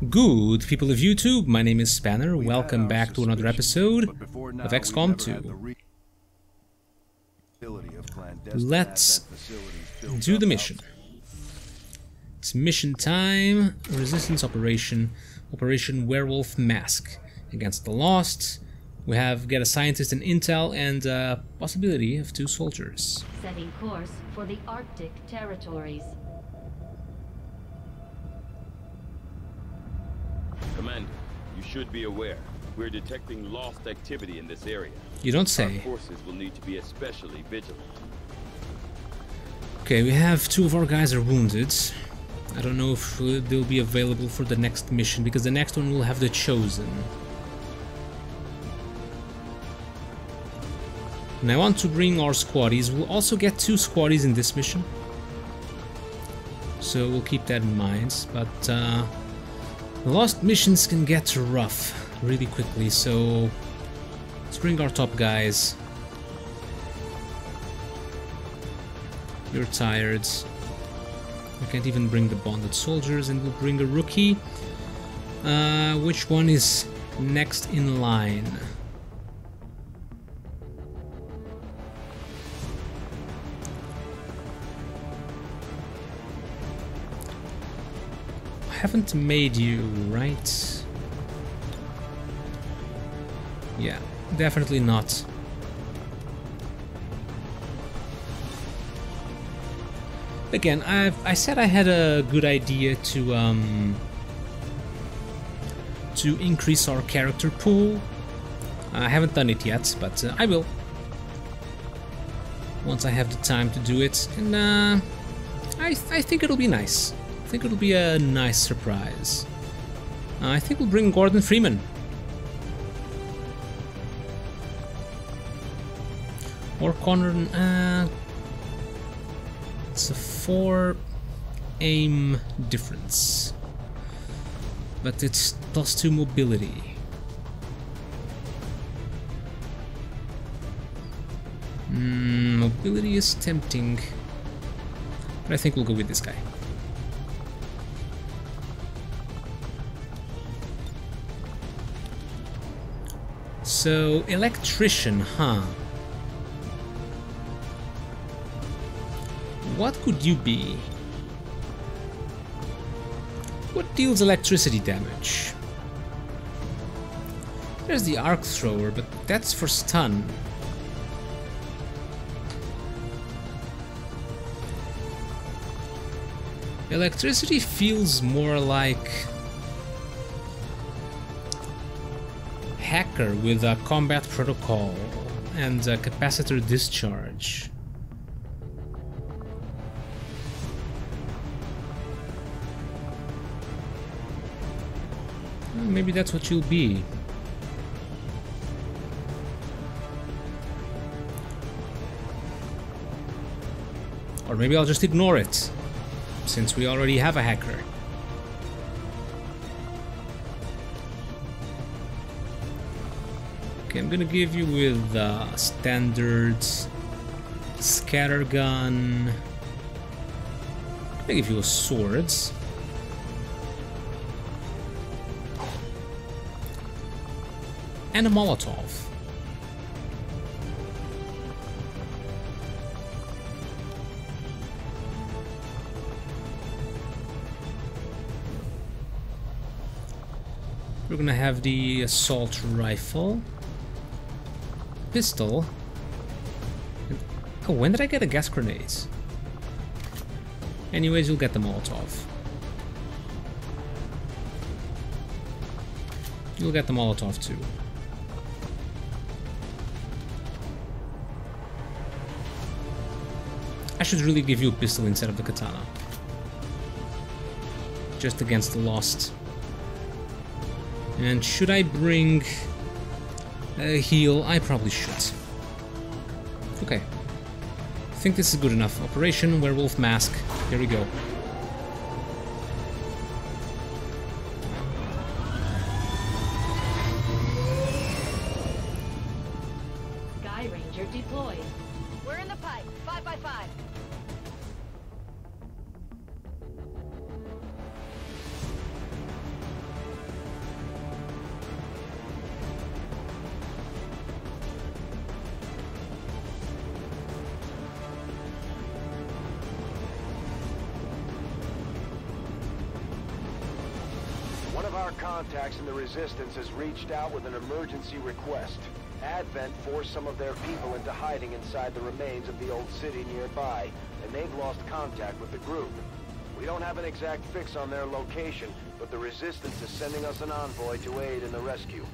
Good people of YouTube, my name is Spaner. Welcome back to another episode of XCOM 2. Let's do the mission. It's mission time, resistance operation, Operation Werewolf Mask. Against the Lost, we have get a scientist and intel and uh, possibility of two soldiers. Setting course for the Arctic territories. Commander, you should be aware. We're detecting lost activity in this area. You don't Our say. forces will need to be especially vigilant. Okay, we have two of our guys are wounded. I don't know if they'll be available for the next mission because the next one will have the Chosen. And I want to bring our squaddies. We'll also get two squaddies in this mission. So we'll keep that in mind. But uh, the lost missions can get rough really quickly, so let's bring our top guys. You're tired. We can't even bring the bonded soldiers, and we'll bring a rookie. Uh, which one is next in line? Haven't made you, right? Yeah, definitely not. Again, I've, I said I had a good idea to um, to increase our character pool. I haven't done it yet, but uh, I will once I have the time to do it, and uh, I, I think it'll be nice. I think it'll be a nice surprise. I think we'll bring Gordon Freeman. Or Connor. Uh, it's a four aim difference, but it's plus two mobility. Mm, mobility is tempting, but I think we'll go with this guy. So, electrician, huh? What could you be? What deals electricity damage? There's the arc thrower, but that's for stun. Electricity feels more like hacker with a combat protocol and a capacitor discharge. Maybe that's what you'll be. Or maybe I'll just ignore it, since we already have a hacker. Okay, I'm gonna give you with uh, standard scattergun. I'm gonna give you a swords. and a Molotov. We're gonna have the assault rifle, pistol. Oh, when did I get a gas grenades? Anyways, you'll get the Molotov. You'll get the Molotov too. I should really give you a pistol instead of the katana. Just against the lost. And should I bring a heal? I probably should. Okay. I think this is good enough. Operation Werewolf Mask. Here we go. Resistance has reached out with an emergency request. Advent forced some of their people into hiding inside the remains of the old city nearby, and they've lost contact with the group. We don't have an exact fix on their location, but the Resistance is sending us an envoy to aid in the rescue.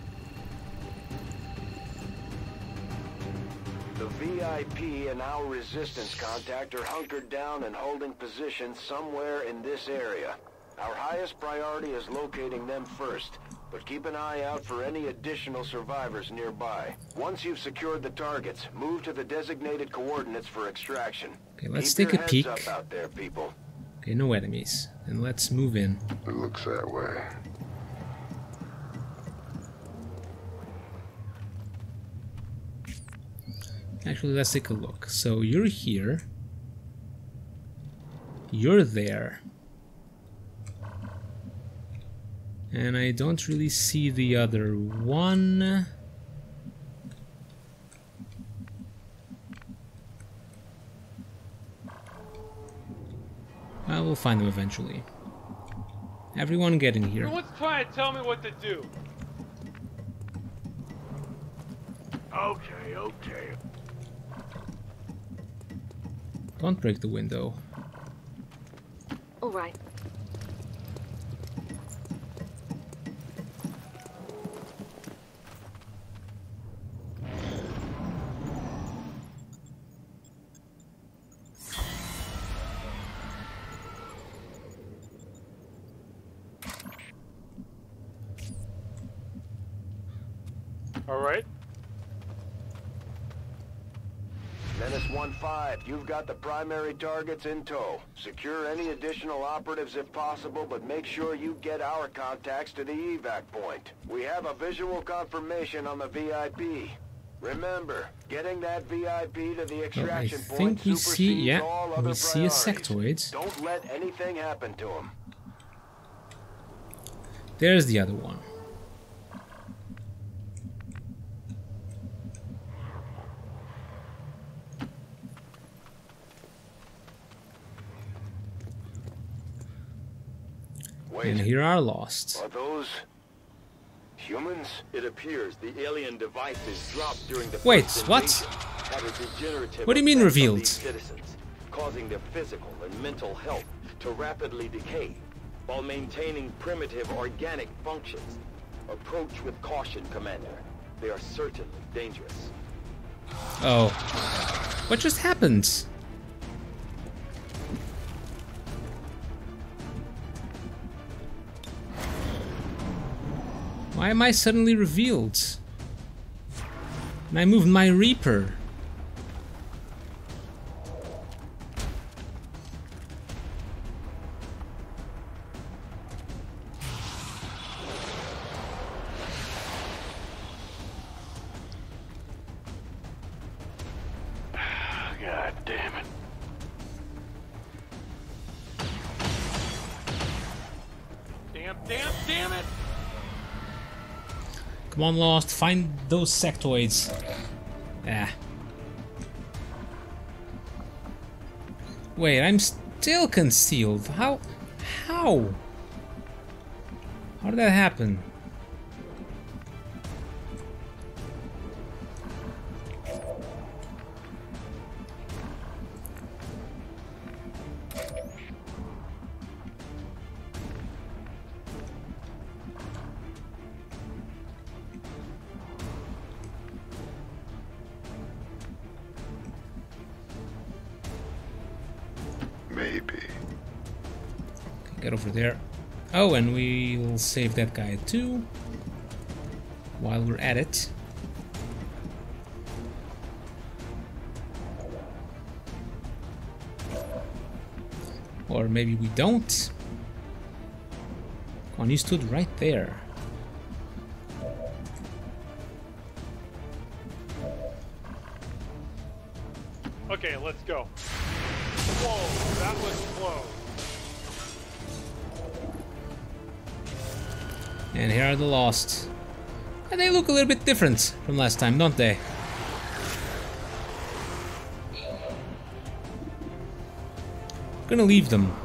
The VIP and our Resistance contact are hunkered down and holding position somewhere in this area. Our highest priority is locating them first, but keep an eye out for any additional survivors nearby. Once you've secured the targets, move to the designated coordinates for extraction. Okay, let's Keep take a peek. up out there, people. Okay, no enemies. And let's move in. It looks that way. Actually, let's take a look. So you're here. You're there. And I don't really see the other one. I will find them eventually. Everyone get in here. Everyone's trying to tell me what to do. Okay, okay. Don't break the window. All right. All right. Menace 1-5, you've got the primary targets in tow. Secure any additional operatives if possible, but make sure you get our contacts to the evac point. We have a visual confirmation on the VIP. Remember, getting that VIP to the Well, I extraction point think we see, yeah, we see a sectoid. Don't let anything happen to him. There's the other one. Wait, And here are lost. are those humans? It appears the alien devices dropped during the Wait, what? invasion had a degenerative What do you mean revealed? citizens, causing their physical and mental health to rapidly decay while maintaining primitive organic functions. Approach with caution, Commander. They are certainly dangerous. Oh. What just happened? Why am I suddenly revealed? And I moved my Reaper. Come on, Lost, find those sectoids. Ah. Wait, I'm still concealed. How? How? How did that happen? Get over there. Oh, and we'll save that guy too. While we're at it. Or maybe we don't. On, you stood right there. A little bit different from last time, don't they? Gonna leave them.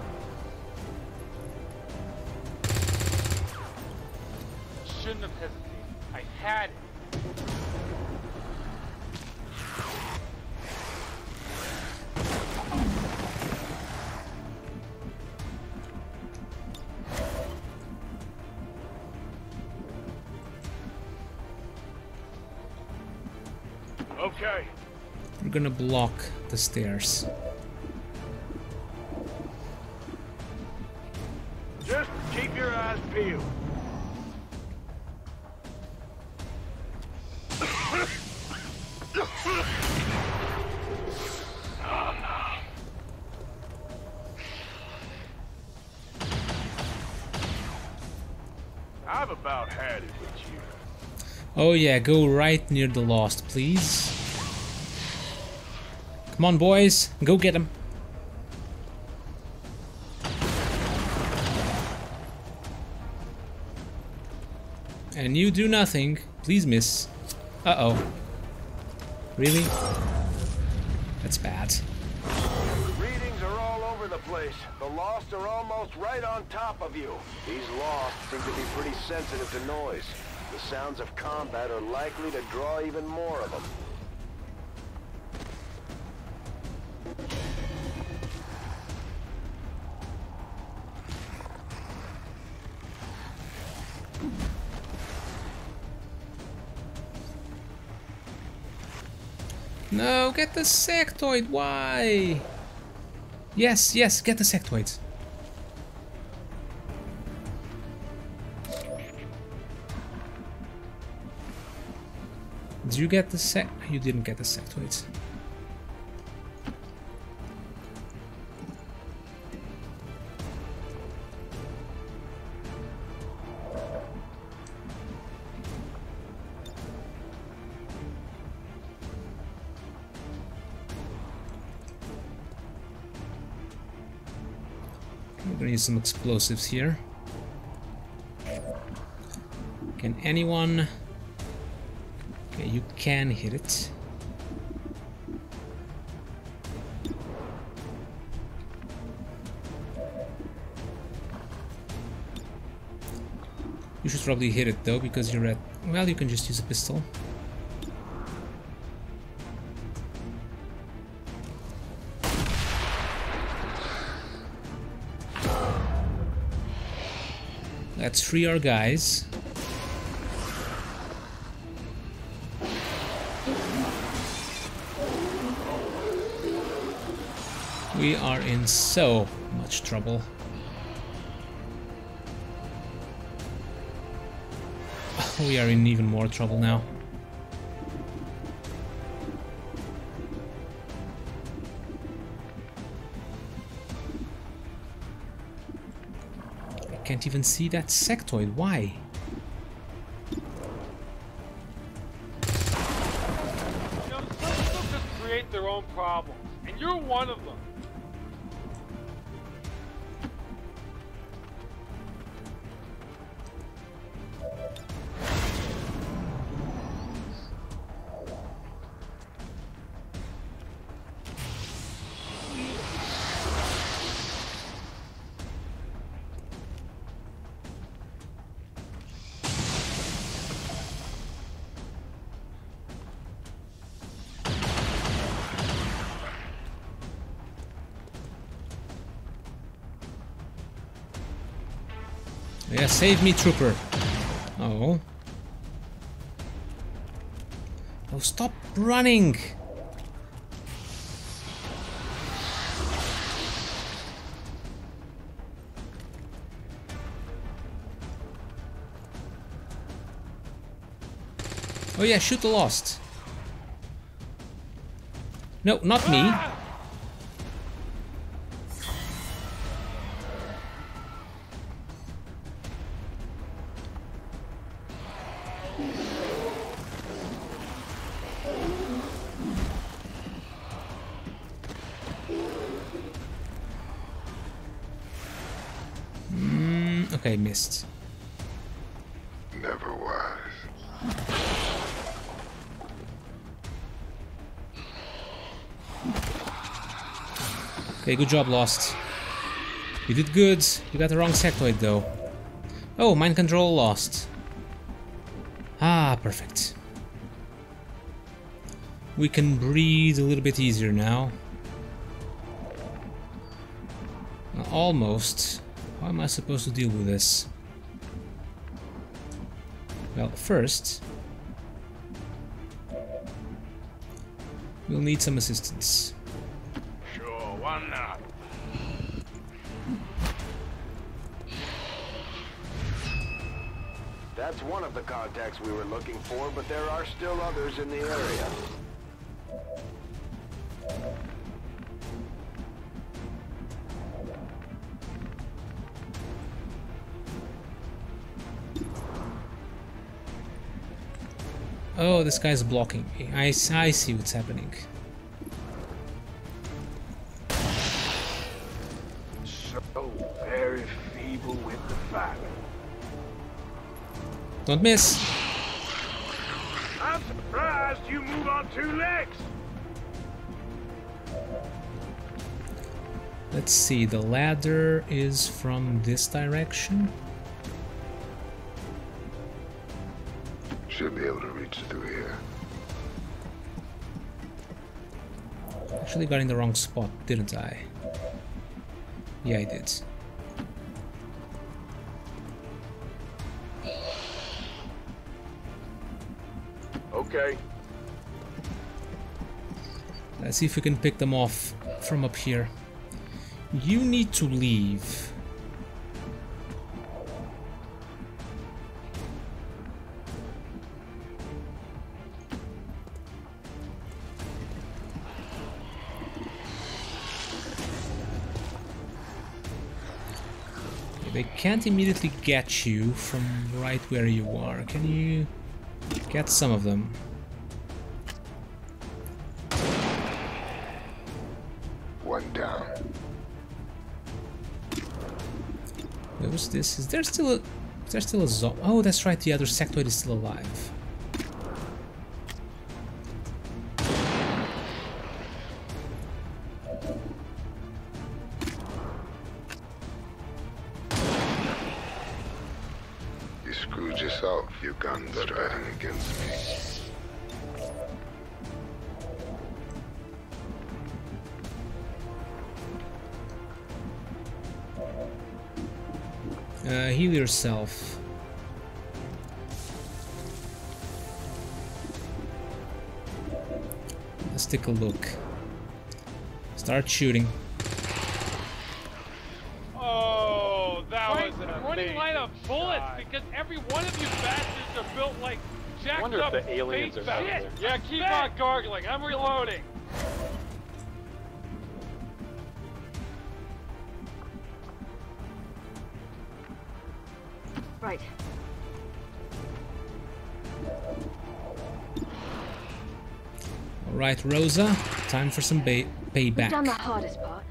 Block the stairs. Just keep your eyes peeled. I've about had it with you. Oh yeah, go right near the lost, please. Come on, boys, go get him. And you do nothing. Please miss. Uh-oh. Really? That's bad. Readings are all over the place. The Lost are almost right on top of you. These Lost seem to be pretty sensitive to noise. The sounds of combat are likely to draw even more of them. Get the sectoid. Why? Yes, yes, get the sectoids. Did you get the sec? You didn't get the sectoids. Some explosives here. Can anyone... Okay, you can hit it. You should probably hit it though, because you're at... Well, you can just use a pistol. Let's free our guys. We are in so much trouble. We are in even more trouble now. Can't even see that sectoid. Why? Yeah, save me, trooper. Oh. Oh, stop running! Oh yeah, shoot the lost. No, not me. Never was. Okay, good job, Lost. You did good. You got the wrong sectoid, though. Oh, mind control lost. Ah, perfect. We can breathe a little bit easier now. Almost. How am I supposed to deal with this? Well, first... We'll need some assistance. Sure, why not? That's one of the contacts we were looking for, but there are still others in the area. Oh, this guy's blocking me. I, I see what's happening. So very feeble with the. Don't miss! I'm surprised you move on two legs. Let's see, the ladder is from this direction. Actually got in the wrong spot, didn't I? Yeah, I did. Okay. Let's see if we can pick them off from up here. You need to leave. Can't immediately get you from right where you are. Can you get some of them? One down. Was this? Is there still a... Is there still a zo- Oh, that's right, the other sectoid is still alive. Yourself. Let's take a look. Start shooting. Oh, that Right, was an running amazing line of bullets shot. because every one of you bastards are built like jacked wonder if up the aliens are shit. Yeah, keep on gargling. I'm reloading. Alright, Rosa. Time for some ba- We've done the payback. hardest part.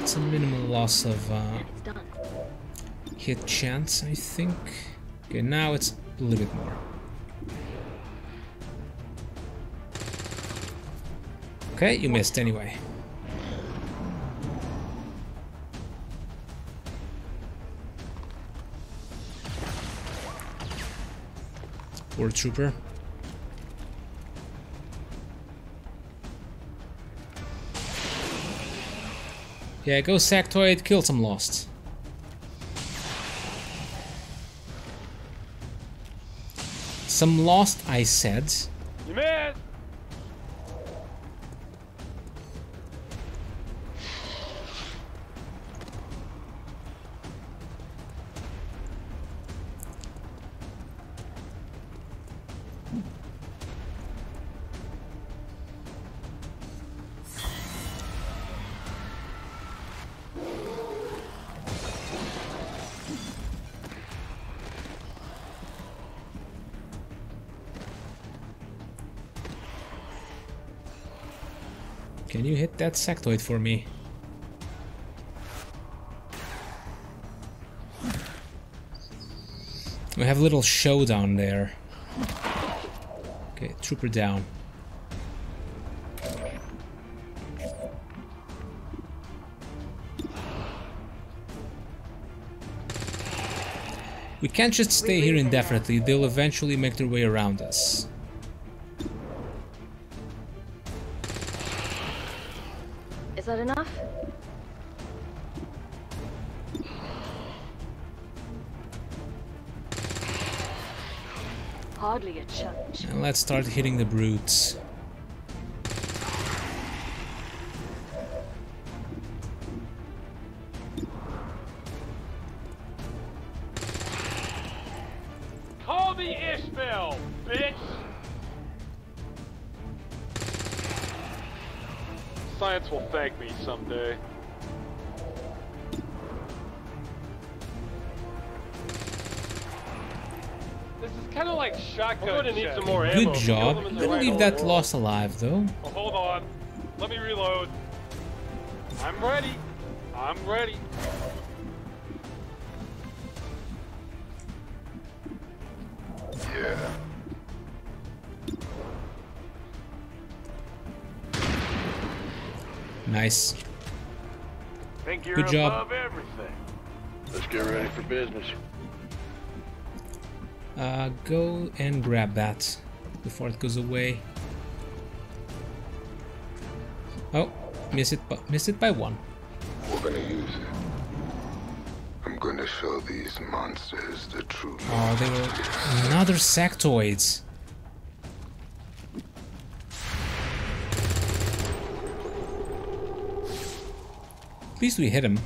It's a minimal loss of uh, And it's done. hit chance, I think. Okay, now it's a little bit more. Okay, you missed anyway. Trooper. Yeah, go Sectoid, kill some Lost. Some Lost, I said. You missed. Can you hit that sectoid for me? We have a little showdown there. Okay, trooper down. We can't just stay here indefinitely, they'll eventually make their way around us. Is that enough? Hardly a challenge. Let's start hitting the brutes. Good ammo. job. them in the Gonna right leave that loss alive though. Oh, hold on. Let me reload. I'm ready. I'm ready. Yeah. Nice. Think you're Good job. above everything. Let's get ready for business. Uh, go and grab that before it goes away. Oh, miss it, miss it by one. We're gonna use it. I'm gonna show these monsters the truth. Oh, they were another sectoids. At least we hit him.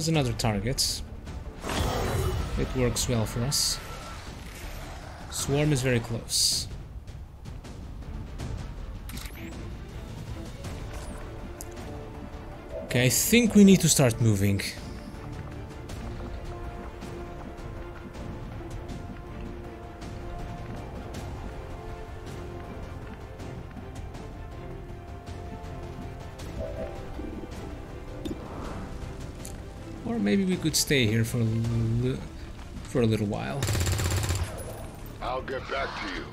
Was another target. It works well for us. Swarm is very close. Okay, I think we need to start moving. We could stay here for a, for a little while. I'll get back to you.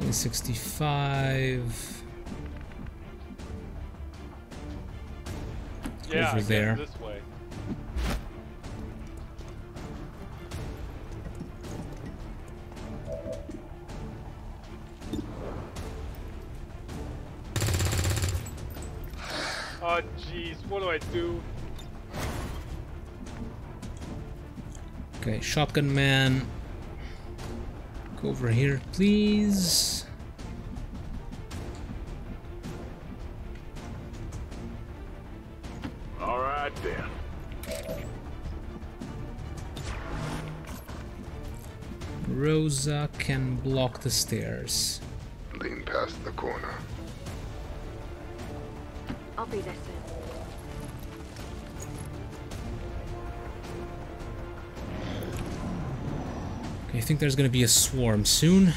Only Yeah, Over there. this way. Oh jeez, what do I do? Okay, shotgun man. Go over here, please. Can block the stairs. Lean past the corner. I'll be there soon. Okay, I think there's gonna be a swarm soon.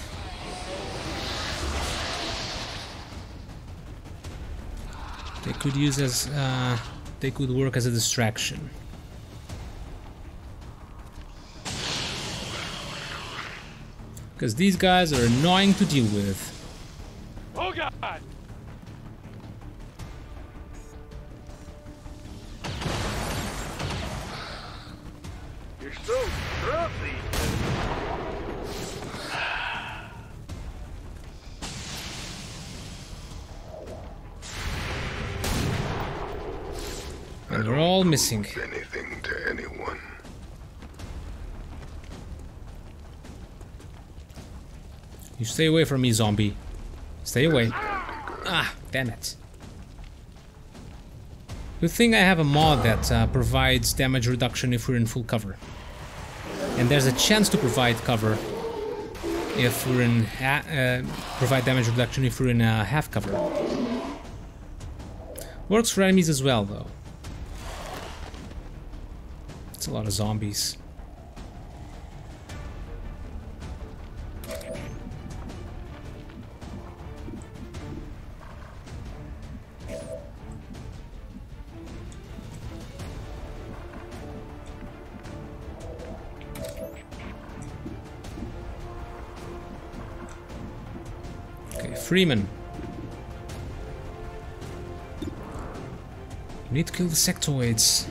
They could use as uh, they could work as a distraction. Because these guys are annoying to deal with. Oh god! You're so scruffy. And they're all missing. Stay away from me, zombie. Stay away. Ah, damn it. Good thing I have a mod that uh, provides damage reduction if we're in full cover. And there's a chance to provide cover if we're in uh, provide damage reduction if we're in a half cover. Works for enemies as well, though. It's a lot of zombies. Freeman. You need to kill the sectoids.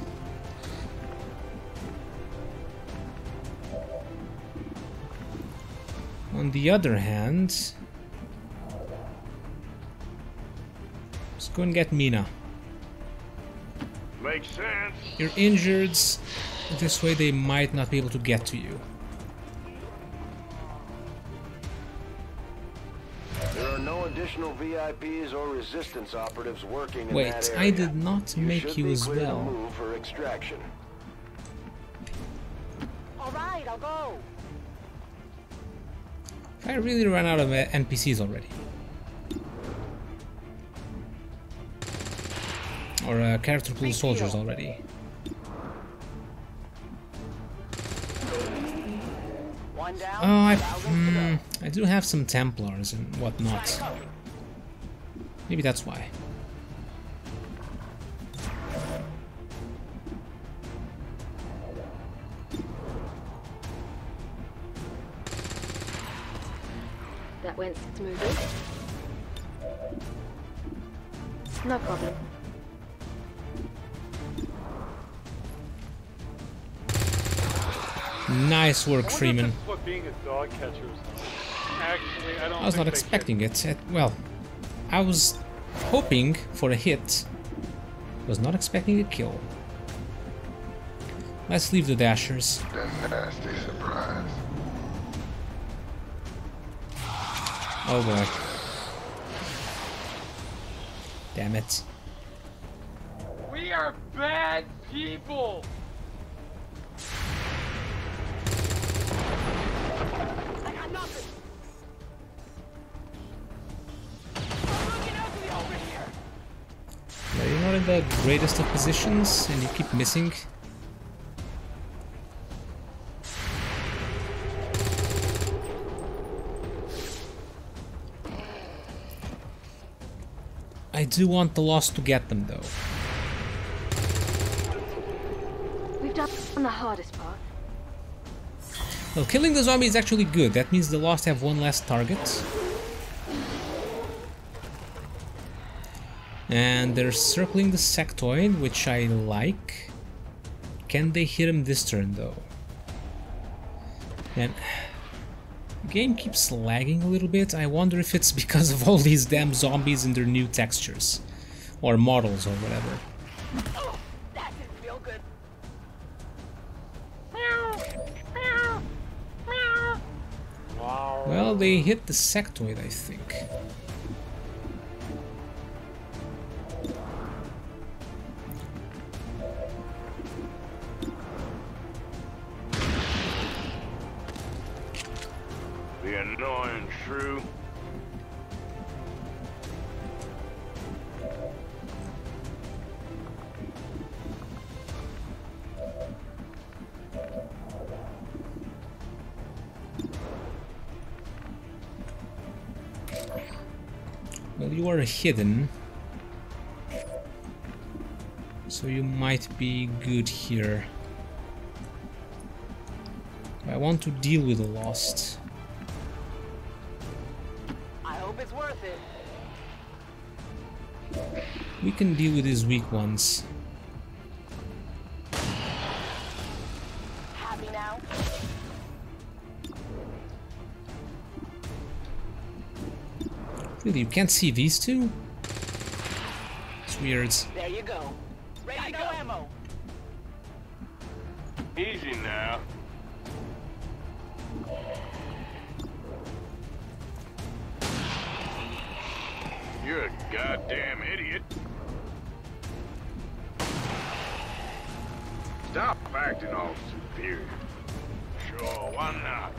On the other hand, let's go and get Mina. Makes sense. You're injured. This way they might not be able to get to you. Additional VIPs or resistance operatives working in Wait, that I did not make should you as well. move for extraction. All right, I'll go. I really ran out of uh, NPCs already. Or uh, character pool soldiers already. One down. Oh, I, thousands to go. hmm, I do have some Templars and whatnot. Maybe that's why. That went smoothly. No problem. Nice work, I wonder if Freeman. what being a dog catcher is. Actually, I don't I was not expecting it. Well, I was hoping for a hit. Was not expecting a kill. Let's leave the dashers. The nasty surprise. Oh boy. Damn it. We are bad people. The greatest of positions and you keep missing. I do want the Lost to get them though. We've done the hardest part. Well, killing the zombie is actually good. That means the Lost have one less target. And they're circling the sectoid, which I like. Can they hit him this turn, though? And game keeps lagging a little bit. I wonder if it's because of all these damn zombies and their new textures. Or models, or whatever. Well, they hit the sectoid, I think. Shrew. Well, you are hidden. So you might be good here. I want to deal with the lost. We can deal with these weak ones. Happy now? Really, you can't see these two? It's weird. There you go. Ready to go ammo. Easy now. You're a goddamn idiot. acting all superior. Sure, why not?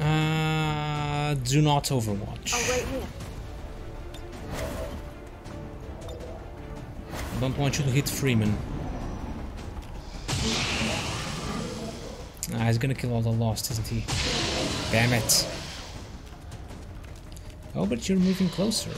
Uh, do not overwatch. Oh, right here. Don't want you to hit Freeman. Ah, he's gonna kill all the lost, isn't he? Damn it. Oh, but you're moving closer.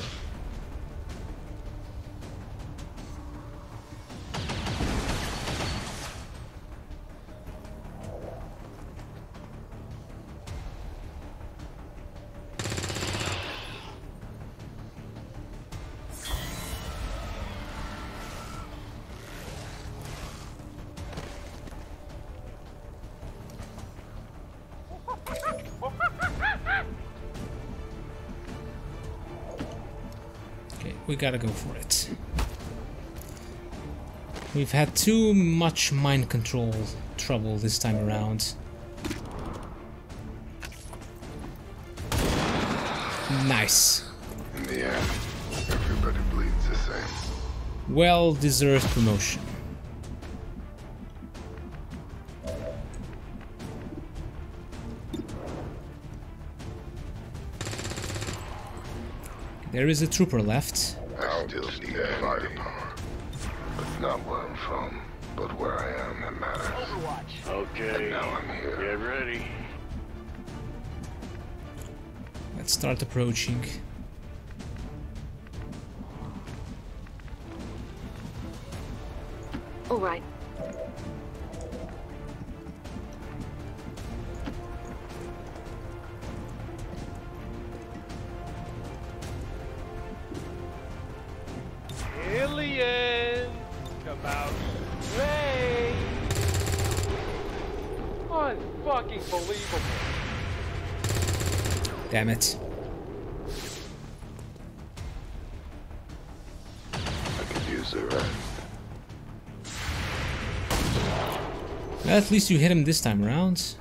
Gotta go for it. We've had too much mind control trouble this time around. Nice. In the end, everybody bleeds the same. Well deserved promotion. There is a trooper left. I still need firepower. But not where I'm from, but where I am that matters. Overwatch. Okay, Now I'm here. get ready. Let's start approaching. All right. Damn it. I could use. Well, at least you hit him this time around.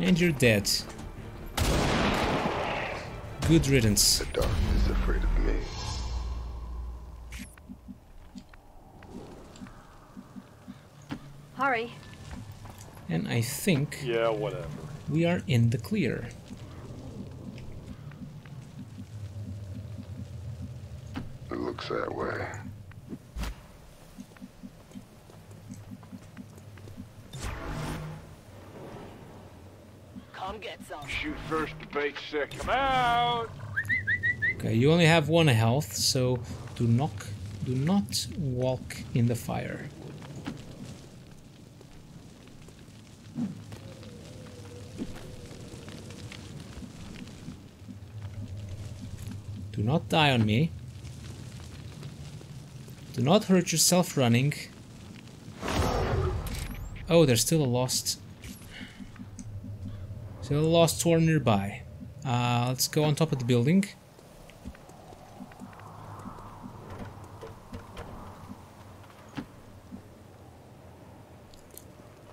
And you're dead. Good riddance. The dark is afraid of me. Hurry. And I think Yeah, whatever. we are in the clear. It looks that way. Come get some. Shoot first, debate second. Come out. Okay, you only have one health, so do not do not walk in the fire. Not die on me. Do not hurt yourself running. Oh, there's still a lost. Still a lost swarm nearby. Uh, let's go on top of the building.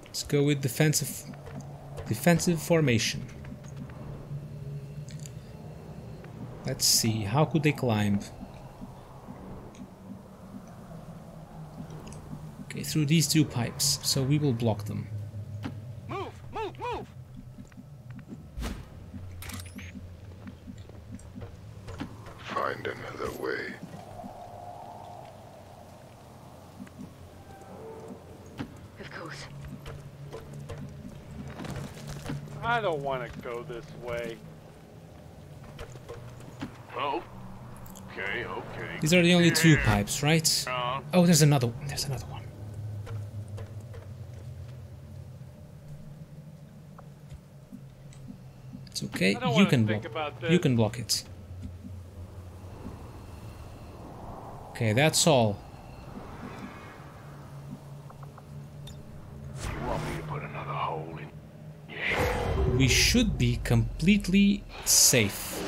Let's go with defensive defensive formation. Let's see, how could they climb? Okay, through these two pipes, so we will block them. Move, move, move. Find another way. Of course. I don't want to go this way. Oh. Okay, okay. These are the only two pipes, right? Oh, there's another one. There's another one. It's okay. You can block. You can block it. Okay, that's all. you want me to put another hole in? Yeah. We should be completely safe.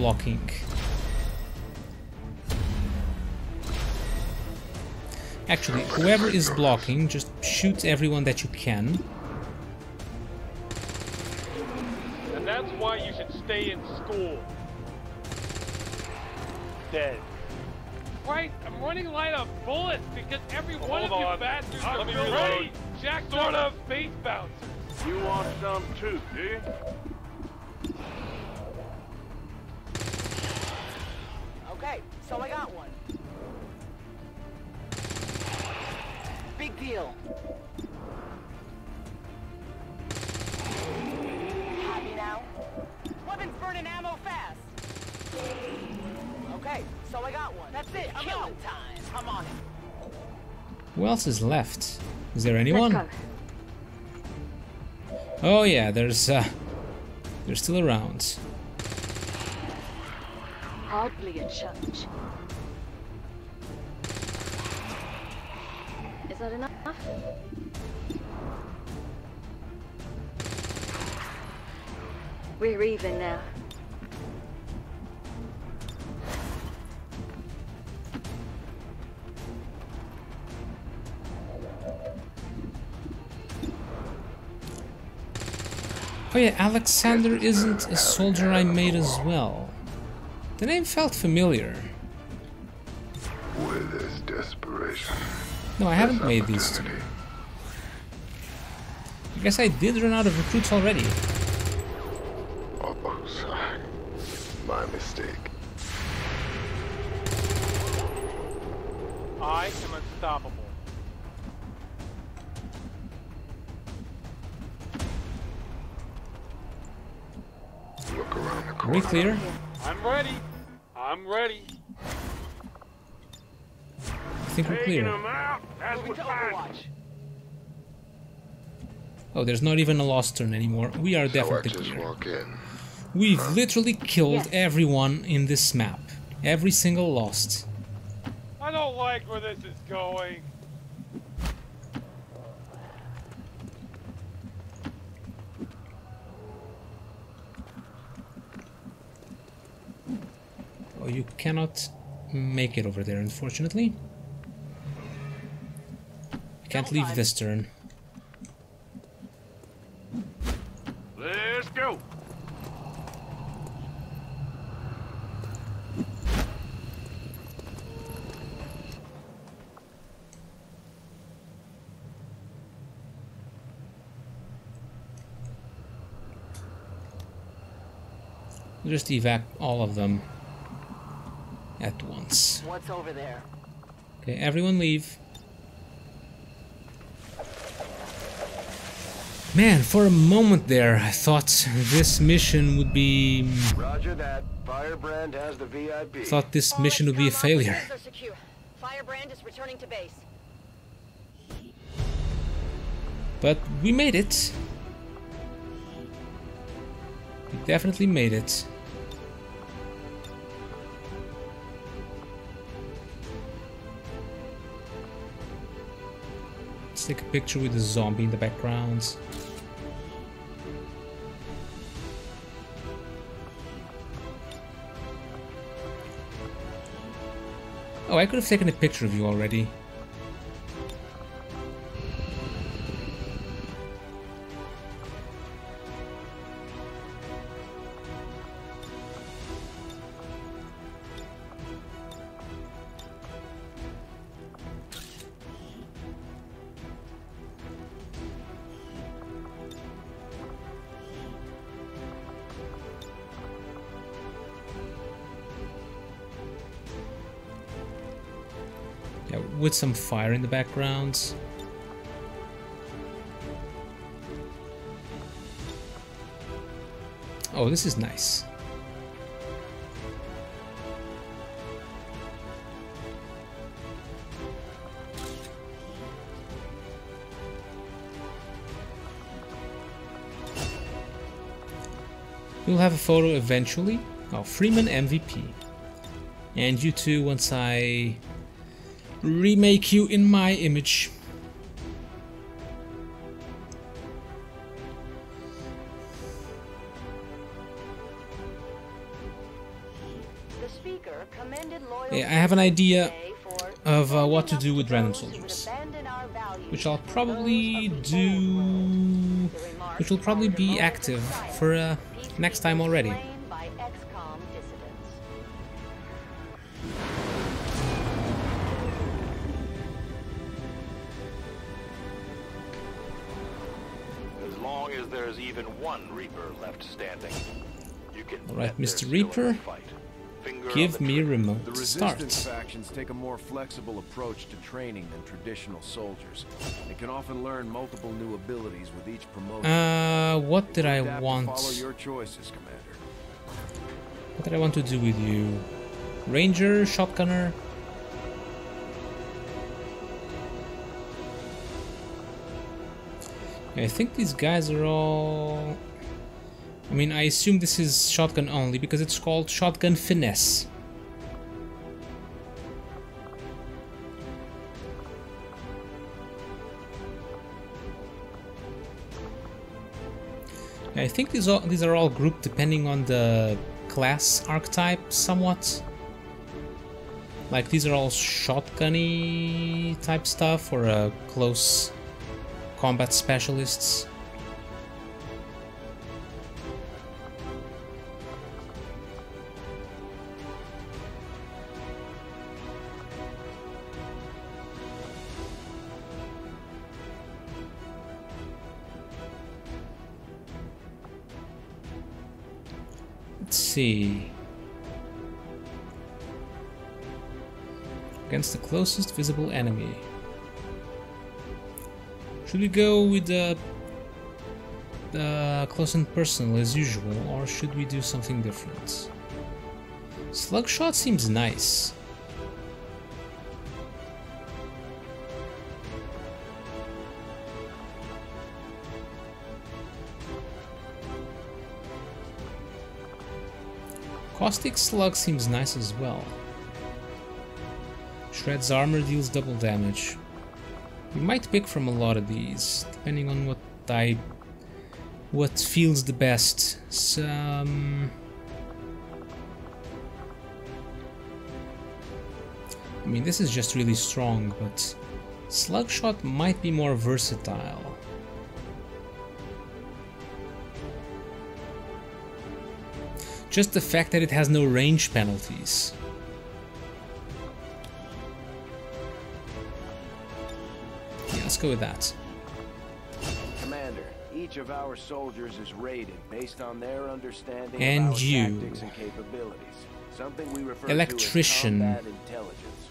Blocking? Actually, whoever is blocking, just shoot everyone that you can. And that's why you should stay in school. Dead. Right, I'm running light on bullets because every one of Hold you on. bastards are let me built reload. like jacked sort of space bouncers. You want some too, do you? Big deal. Happy now? Weapons burning ammo fast. Okay, so I got one. That's it. Killing time. I'm on it. Who else is left? Is there anyone? Oh yeah, there's uh they're still around. Hardly a challenge. We're even now. Oh yeah, Alexander isn't a soldier I made as well. The name felt familiar. No, I haven't made these two. I guess I did run out of recruits already. Oh, sorry. My mistake. I am unstoppable. Look around the Are corner. we clear? I'm ready. I'm ready. I think we're Taking clear. Them out. Moving to. Overwatch. Oh, there's not even a lost turn anymore. We are definitely just clear. walk in. We've literally killed Yes. everyone in this map. Every single lost. I don't like where this is going. Oh, you cannot make it over there, unfortunately. You can't leave this turn. Let's go. Just evac all of them at once. What's over there? Okay, everyone leave. Man, for a moment there, I thought this mission would be. Roger that. Firebrand has the VIP. Thought this mission would be a failure. Firebrand is returning to base. But we made it. We definitely made it. Let's take a picture with the zombie in the background. Oh, I could have taken a picture of you already. With some fire in the background. Oh, this is nice. You'll have a photo eventually. Oh, Freeman MVP. And you too once I remake you in my image. Yeah, I have an idea of uh, what to do with random soldiers. abandon our values Which I'll probably those of the old world. do... Which will probably be active for uh, next time already. Long there's even one Reaper left standing, you can Alright, Mr. Reaper, fight. Finger on Give me a remote The start. resistance factions take a more flexible approach to training than traditional soldiers. They can often learn multiple new abilities with each promotion. Uh, what did I want? Follow your choices, Commander. What did I want to do with you? Ranger, shotgunner? I think these guys are all... I mean, I assume this is shotgun only because it's called shotgun finesse. I think these are these are all grouped depending on the class archetype somewhat. Like these are all shotgunny type stuff or a close combat specialists. Let's see. Against the closest visible enemy. Should we go with the uh, close and personal as usual, or should we do something different? Slug shot seems nice. Caustic Slug seems nice as well. Shred's armor deals double damage. We might pick from a lot of these, depending on what I... what feels the best. Some... I mean, this is just really strong, but Slugshot might be more versatile. Just the fact that it has no range penalties. Go with that. Commander, each of our soldiers is rated based on their understanding And of you. tactics and capabilities. Something we refer Electrician. to as combat intelligence.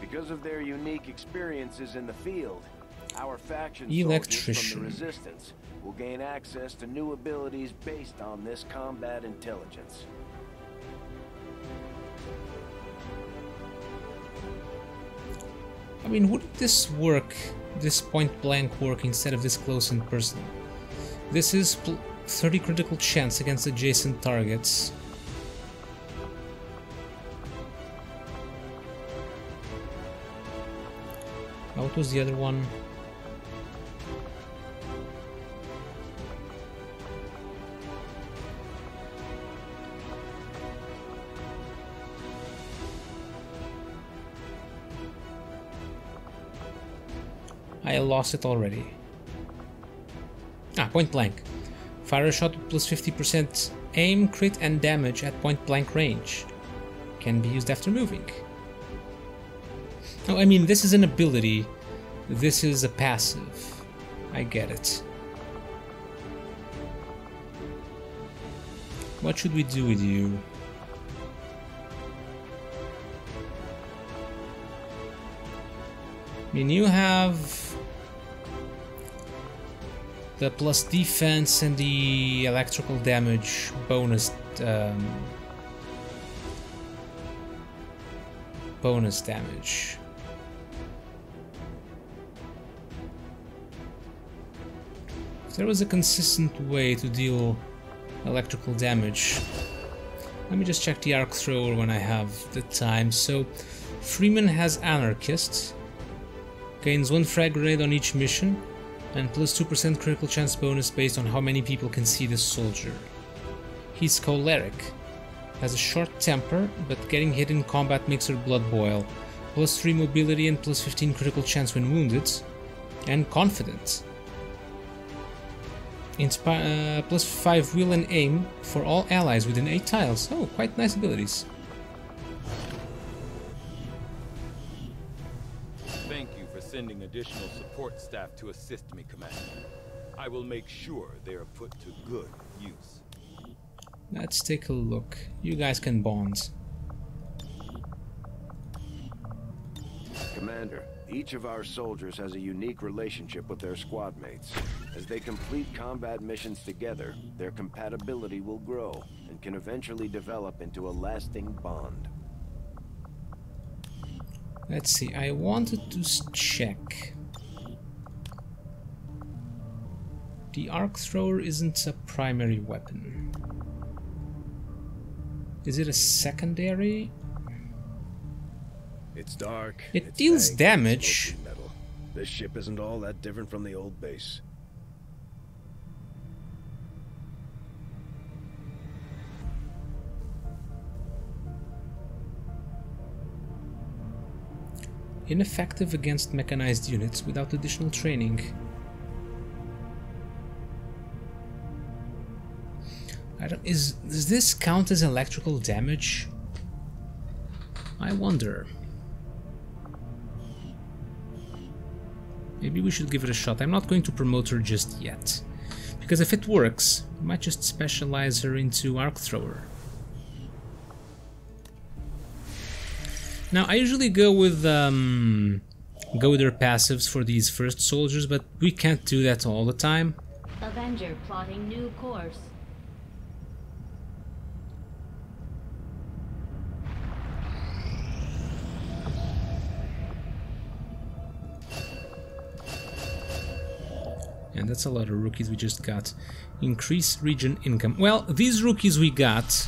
Because of their unique experiences in the field, our faction soldiers Electrician. from the Resistance will gain access to new abilities based on this combat intelligence. I mean, wouldn't this work, this point blank work instead of this close and personal? This is 30 critical chance against adjacent targets. Now, what was the other one? I lost it already. Ah, point blank. Fire a shot plus 50% aim, crit, and damage at point blank range. Can be used after moving. Oh, I mean, this is an ability. This is a passive. I get it. What should we do with you? I mean, you have the plus defense and the electrical damage bonus um, bonus damage. If there was a consistent way to deal electrical damage, let me just check the arc thrower when I have the time. So, Freeman has Anarchist, gains one frag grenade on each mission, and plus 2% critical chance bonus based on how many people can see the soldier. He's choleric. Has a short temper, but getting hit in combat makes her blood boil. Plus 3 mobility and plus 15 critical chance when wounded. And confident. Inspi uh, plus 5 will and aim for all allies within 8 tiles. Oh, quite nice abilities. Sending additional support staff to assist me, Commander. I will make sure they are put to good use. Let's take a look. You guys can bond. Commander, each of our soldiers has a unique relationship with their squad mates. As they complete combat missions together, their compatibility will grow and can eventually develop into a lasting bond. Let's see, I wanted to check. The arc thrower isn't a primary weapon. Is it a secondary? It's dark. It it's deals damage. it's mostly Metal. This ship isn't all that different from the old base. Ineffective against mechanized units without additional training. Is does this count as electrical damage? I wonder. Maybe we should give it a shot. I'm not going to promote her just yet. Because if it works, I might just specialize her into arc thrower. Now, I usually go with um, go with their passives for these first soldiers, but we can't do that all the time. Avenger plotting new course. And that's a lot of rookies we just got. Increase region income. Well, these rookies we got,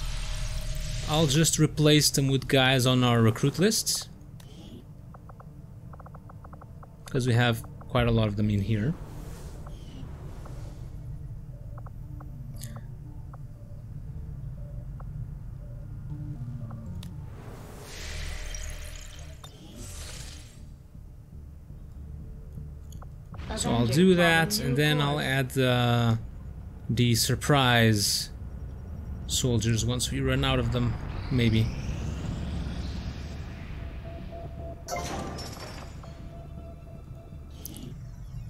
I'll just replace them with guys on our recruit list. Because we have quite a lot of them in here. So I'll do that, and then I'll add uh, the surprise soldiers once we run out of them, maybe.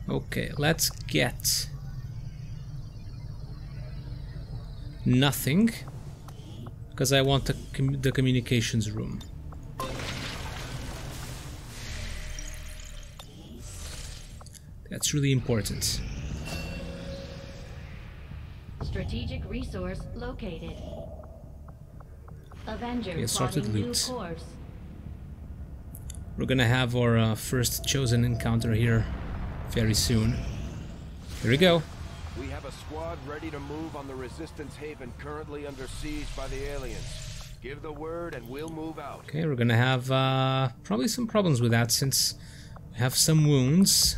Okay, let's get nothing because I want the, com the communications room. That's really important. Strategic resource located. Avenger Okay, assorted plotting new loot. course. We're gonna have our uh, first chosen encounter here very soon. Here we go. We have a squad ready to move on the Resistance Haven currently under siege by the aliens. Give the word and we'll move out. Okay, we're gonna have uh, probably some problems with that since we have some wounds.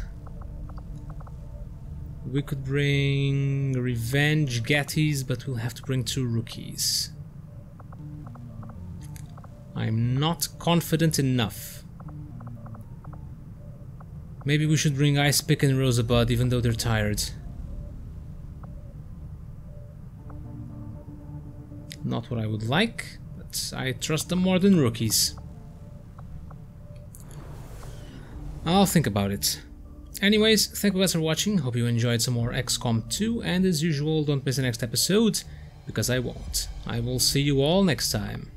We could bring Revenge Gettys, but we'll have to bring two rookies. I'm not confident enough. Maybe we should bring Ice Pick and Rosebud, even though they're tired. Not what I would like, but I trust them more than rookies. I'll think about it. Anyways, thank you guys for watching, hope you enjoyed some more XCOM 2, and as usual, don't miss the next episode, because I won't. I will see you all next time.